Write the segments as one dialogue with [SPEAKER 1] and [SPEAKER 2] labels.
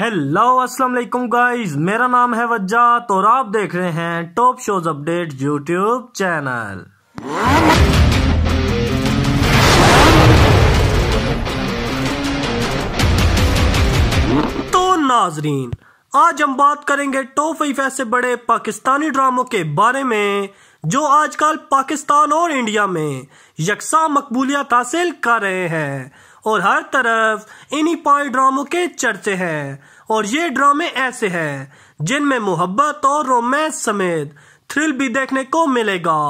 [SPEAKER 1] Hello अस्सलाम वालेकुम guys मेरा नाम है वज्जात और आप देख रहे हैं top shows update YouTube channel तो नाजरीन, आज हम बात करेंगे टॉप फाइव ऐसे बड़े पाकिस्तानी ड्रामों के बारे में, जो आजकल पाकिस्तान और इंडिया में यकसा मकबूलियत हासिल कर रहे हैं। और हर तरफ़ इन्हीं पाँच ड्रामों के चर्चे हैं। और ये ड्रामे ऐसे हैं, जिनमें मोहब्बत और रोमांस समेत थ्रिल भी देखने को मिलेगा।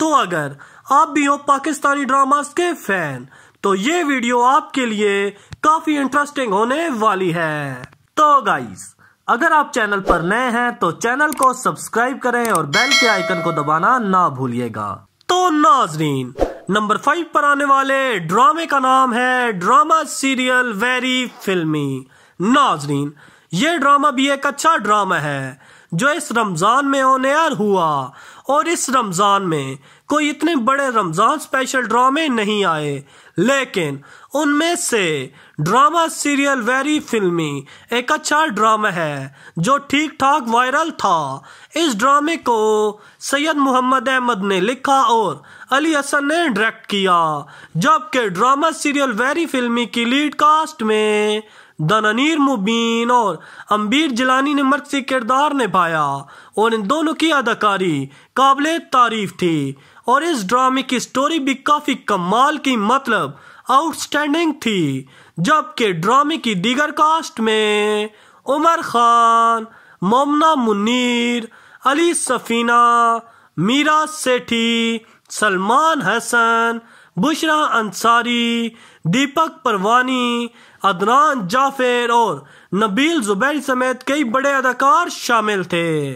[SPEAKER 1] तो अगर आप भी हो पाकिस्तानी ड्रामास के फ़ैन तो ये वीडियो आपके लिए काफ़ी इंटरेस्टिंग होने वाली है। तो गाइस अगर आप चैनल पर नए हैं तो चैनल को सब्सक्राइब करें और बेल के आइकन को दबाना ना भूलिएगा। तो नाजरीन नंबर फाइव पर आने वाले ड्रामे का नाम है ड्रामा सीरियल वेरी फिल्मी। नाजरीन, ये ड्रामा भी एक अच्छा ड्रामा है, जो इस रमज़ान में ऑन एयर हुआ। और इस रमज़ान में कोई इतने बड़े रमज़ान स्पेशल ड्रामे नहीं आए। लेकिन उनमें से ड्रामा सीरियल वेरी फिल्मी एक अच्छा ड्रामा है, जो ठीक ठाक वायरल था। इस ड्रामे को सैयद मोहम्मद अहमद ने लिखा और अली हसन ने डायरेक्ट किया, जबकि ड्रामा सीरियल वेरी फिल्मी की लीड कास्ट में दननीर मुबीन और अम्बीर जिलानी ने मरकजी किरदार निभाया और इन दोनों की अदाकारी काबिल तारीफ़ थी। और इस ड्रामे की स्टोरी भी काफ़ी कमाल की मतलब आउटस्टैंडिंग थी, जबकि ड्रामे की दीगर कास्ट में उमर खान, मोमना मुनीर, अली सफीना, मीरा सेठी, सलमान हसन बुशरा, अंसारी, दीपक परवानी, अदनान, जाफेर और नबील जुबैर समेत कई बड़े अदाकार शामिल थे।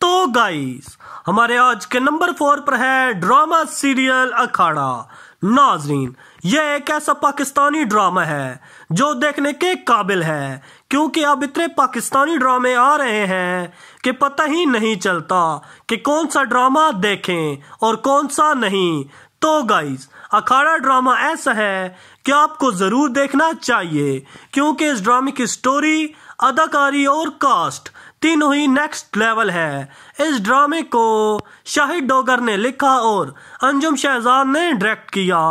[SPEAKER 1] तो गाइस हमारे आज के नंबर फोर पर है ड्रामा सीरियल अखाड़ा। नाजरीन यह एक ऐसा पाकिस्तानी ड्रामा है जो देखने के काबिल है, क्योंकि अब इतने पाकिस्तानी ड्रामे आ रहे हैं कि पता ही नहीं चलता कि कौन सा ड्रामा देखें और कौन सा नहीं। तो गाइस अखाड़ा ड्रामा ऐसा है कि आपको ज़रूर देखना चाहिए, क्योंकि इस ड्रामे की स्टोरी, अदाकारी और कास्ट तीनों ही नेक्स्ट लेवल है। इस ड्रामे को शाहिद डोगर ने लिखा और अंजुम शहजाद ने डायरेक्ट किया,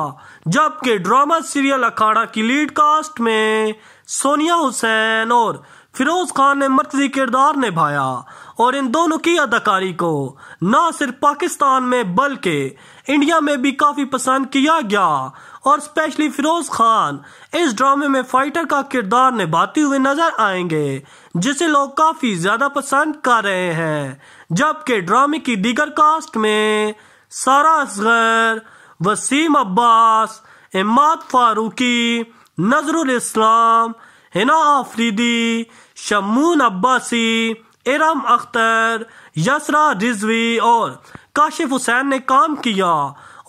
[SPEAKER 1] जबकि ड्रामा सीरियल अखाड़ा की लीड कास्ट में सोनिया हुसैन और फिरोज खान ने मरकजी किरदार निभाया और इन दोनों की अदाकारी को न सिर्फ़ पाकिस्तान में बल्कि इंडिया में भी काफ़ी पसंद किया गया और स्पेशली फिरोज खान इस ड्रामे में फाइटर का किरदार निभाते हुए नज़र आएँगे, जिसे लोग काफ़ी ज़्यादा पसंद कर रहे हैं, जबकि ड्रामे की दीगर कास्ट में सारा असगर, वसीम अब्बास, इमाद फारूकी नजरुल इस्लाम, हिना आफरीदी शमून अब्बासी, इरम अख्तर, यसरा रिजवी और काशिफ हुसैन ने काम किया।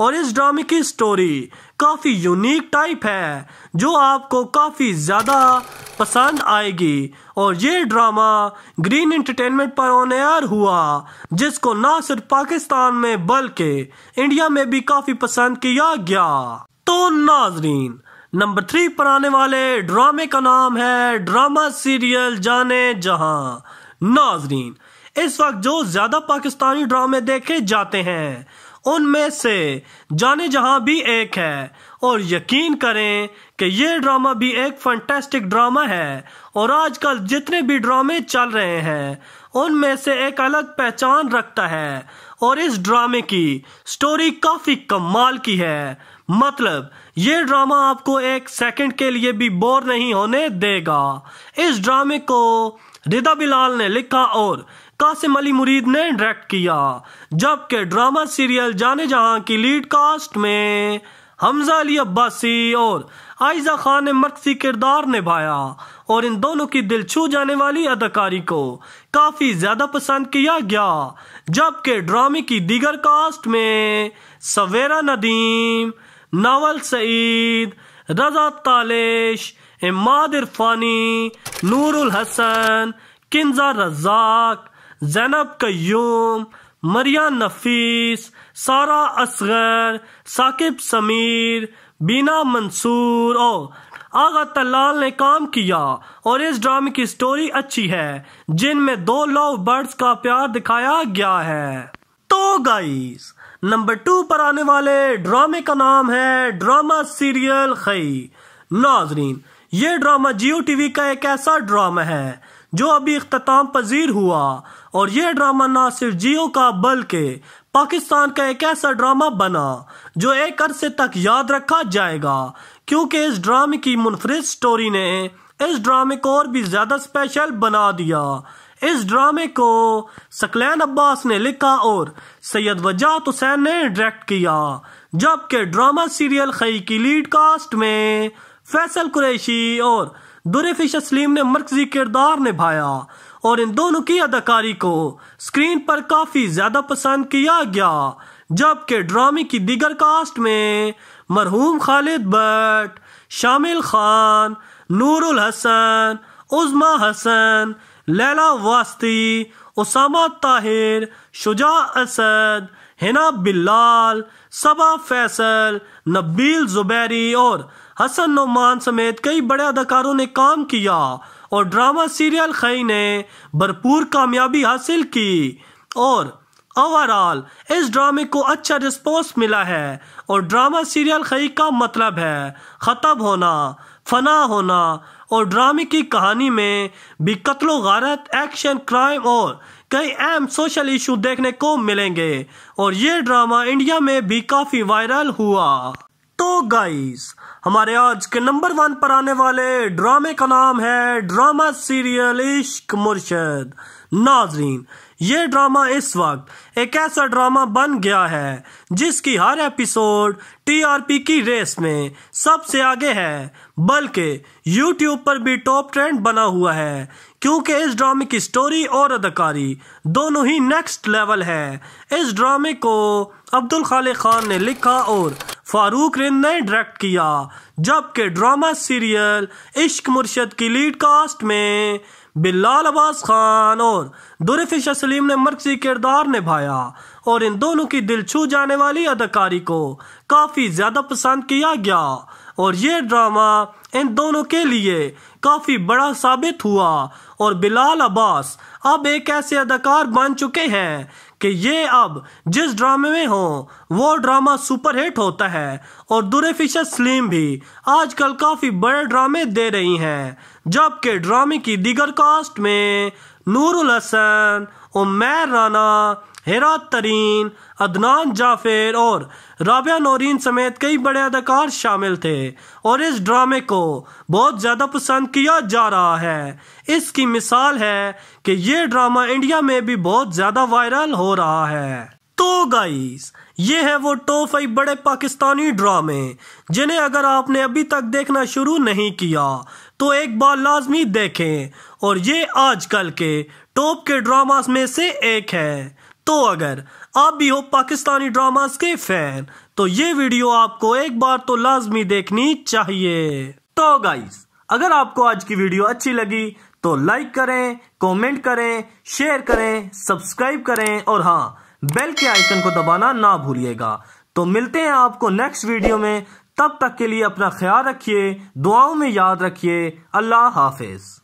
[SPEAKER 1] और इस ड्रामे की स्टोरी काफ़ी यूनिक टाइप है, जो आपको काफ़ी ज़्यादा पसंद आएगी। और ये ड्रामा ग्रीन एंटरटेनमेंट पर ऑन एयर हुआ, जिसको ना सिर्फ़ पाकिस्तान में, बल्कि इंडिया में भी काफ़ी पसंद किया गया। तो नाजरीन नंबर थ्री पर आने वाले ड्रामे का नाम है ड्रामा सीरियल जाने जहाँ। नाजरीन, इस वक्त जो ज़्यादा पाकिस्तानी ड्रामे देखे जाते हैं, उनमें से जाने जहाँ भी एक है। और यकीन करें कि ये ड्रामा भी एक फंटेस्टिक ड्रामा है। और आजकल जितने भी ड्रामे चल रहे हैं, उनमें से एक अलग पहचान रखता है। और इस ड्रामे की स्टोरी काफ़ी कमाल की है। मतलब ये ड्रामा आपको एक सेकंड के लिए भी बोर नहीं होने देगा। इस ड्रामे को रिदा बिलाल ने लिखा और कासिम अली मुरीद ने डायरेक्ट किया, जबकि ड्रामा सीरियल जाने जहाँ की लीड कास्ट में हमजा अली अब्बासी और आयजा खान ने मरकजी किरदार निभाया और इन दोनों की दिल छू जाने वाली अदाकारी को काफ़ी ज़्यादा पसंद किया गया, जबकि ड्रामे की दीगर कास्ट में सवेरा नदीम, नावल सईद रजा तालिश, इमाद इरफानी, नूरुल हसन, किंजा रजाक, जैनब कयूम मरिया नफीस, सारा असगर, साकिब समीर, बीना मंसूर और आगा तलाल ने काम किया और इस ड्रामे की स्टोरी अच्छी है, जिनमें दो लव बर्ड्स का प्यार दिखाया गया है। तो गाइस, नंबर टू पर आने वाले ड्रामे का नाम है ड्रामा सीरियल खई। नाजरीन, ये ड्रामा जियो टीवी का एक ऐसा ड्रामा है जो अभी अख्ताम पजीर हुआ। और यह ड्रामा ना सिर्फ़ जियो का, बल्कि पाकिस्तान का एक ऐसा ड्रामा बना, जो एक अरसे तक याद रखा जाएगा। क्योंकि इस ड्रामे की मुनफरद स्टोरी ने इस ड्रामे को और भी ज़्यादा स्पेशल बना दिया। इस ड्रामे को सकलैन अब्बास ने लिखा और सैयद वजात हुसैन ने डायरेक्ट किया, जबकि ड्रामा सीरियल खई की लीड कास्ट में फैसल कुरैशी और दुरेफिश असलीम ने मरकजी किरदार निभाया और इन दोनों की अदाकारी को स्क्रीन पर काफ़ी ज़्यादा पसंद किया गया, जबकि ड्रामे की दिगर कास्ट में मरहूम खालिद भट्ट, शामिल खान, नूरुल हसन, उजमा हसन, लैला वास्ती, उसामा ताहिर, शुजा असद, हिना बिल्लाल, सबा फैसल नबील जुबैरी और हसन नुमान समेत कई बड़े अदाकारों ने काम किया और ड्रामा सीरियल खई ने भरपूर कामयाबी हासिल की। और ओवरऑल, इस ड्रामे को अच्छा रिस्पॉन्स मिला है और ड्रामा सीरियल खई का मतलब है ख़त्म होना, फना होना और ड्रामे की कहानी में भी कत्लो गारत, एक्शन, क्राइम और कई अहम सोशल इशू देखने को मिलेंगे। और ये ड्रामा इंडिया में भी काफ़ी वायरल हुआ। गाइस हमारे आज के नंबर वन पर आने वाले ड्रामे का नाम है ड्रामा सीरियल इश्क मुर्शद। नाजरीन, ये ड्रामा इस वक्त एक ऐसा ड्रामा बन गया है, जिसकी हर एपिसोड टीआरपी की रेस में सबसे आगे है, बल्कि यूट्यूब पर भी टॉप ट्रेंड बना हुआ है, क्योंकि इस ड्रामे की स्टोरी और अदाकारी दोनों ही नेक्स्ट लेवल है। इस ड्रामे को अब्दुल खालिक खान ने लिखा और फारूक रिंद ने डायरेक्ट किया, जबकि ड्रामा सीरियल इश्क मुर्शद की लीड कास्ट में बिल्लाल अब्बास खान और दुरफिश असलीम ने मरकजी किरदार निभाया और इन दोनों की दिल छू जाने वाली अदाकारी को काफ़ी ज़्यादा पसंद किया गया। और ये ड्रामा इन दोनों के लिए काफ़ी बड़ा साबित हुआ। और बिलाल अब्बास अब एक ऐसे अदाकार बन चुके हैं कि ये अब जिस ड्रामे में हो, वो ड्रामा सुपरहिट होता है। और दुरेफिशा सलीम भी आजकल काफ़ी बड़े ड्रामे दे रही हैं, जबकि ड्रामे की दिगर कास्ट में नूरुल हसन उमैर, राना, हेरात तरीन, अदनान, जाफिर और राबिया नौरीन समेत कई बड़े अदाकार शामिल थे और इस ड्रामे को बहुत ज़्यादा पसंद किया जा रहा है। इसकी मिसाल है कि ये ड्रामा इंडिया में भी बहुत ज़्यादा वायरल हो रहा है। तो गाइस, ये है वो टॉप फाइव बड़े पाकिस्तानी ड्रामे, जिन्हें अगर आपने अभी तक देखना शुरू नहीं किया तो एक बार लाजमी देखें। और ये आजकल के टॉप के ड्रामास में से एक है। तो अगर आप भी हो पाकिस्तानी ड्रामास के फ़ैन तो ये वीडियो आपको एक बार तो लाजमी देखनी चाहिए। तो गाइस अगर आपको आज की वीडियो अच्छी लगी तो लाइक करें कमेंट करें शेयर करें सब्सक्राइब करें और हाँ बेल के आइकन को दबाना ना भूलिएगा। तो मिलते हैं आपको नेक्स्ट वीडियो में। तब तक के लिए अपना ख्याल रखिए, दुआओं में याद रखिए। अल्लाह हाफिज।